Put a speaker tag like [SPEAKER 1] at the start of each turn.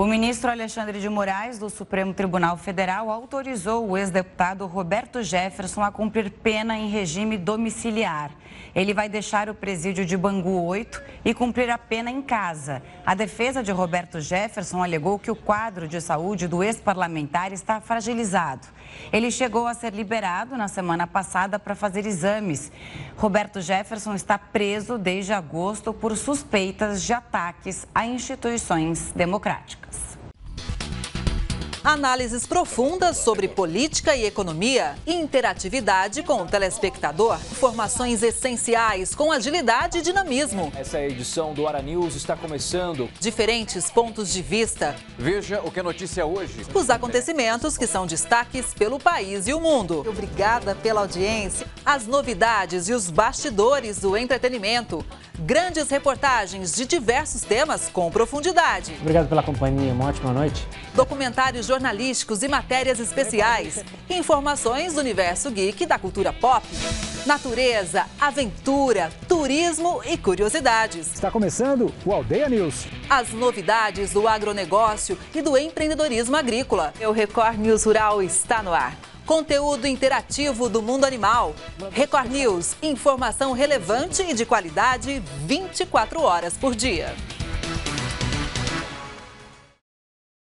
[SPEAKER 1] O ministro Alexandre de Moraes, do Supremo Tribunal Federal, autorizou o ex-deputado Roberto Jefferson a cumprir pena em regime domiciliar. Ele vai deixar o presídio de Bangu 8 e cumprir a pena em casa. A defesa de Roberto Jefferson alegou que o quadro de saúde do ex-parlamentar está fragilizado. Ele chegou a ser liberado na semana passada para fazer exames. Roberto Jefferson está preso desde agosto por suspeitas de ataques a instituições democráticas.
[SPEAKER 2] Análises profundas sobre política e economia, interatividade com o telespectador, informações essenciais com agilidade e dinamismo.
[SPEAKER 3] Essa edição do Ara News está começando.
[SPEAKER 2] Diferentes pontos de vista.
[SPEAKER 3] Veja o que é notícia hoje.
[SPEAKER 2] Os acontecimentos que são destaques pelo país e o mundo. Obrigada pela audiência. As novidades e os bastidores do entretenimento. Grandes reportagens de diversos temas com profundidade.
[SPEAKER 4] Obrigado pela companhia, uma ótima noite.
[SPEAKER 2] Documentários jornalísticos e matérias especiais. Informações do universo geek da cultura pop. Natureza, aventura, turismo e curiosidades.
[SPEAKER 5] Está começando o Aldeia News.
[SPEAKER 2] As novidades do agronegócio e do empreendedorismo agrícola. O Record News Rural está no ar. Conteúdo interativo do mundo animal. Record News, informação relevante e de qualidade 24 horas por dia.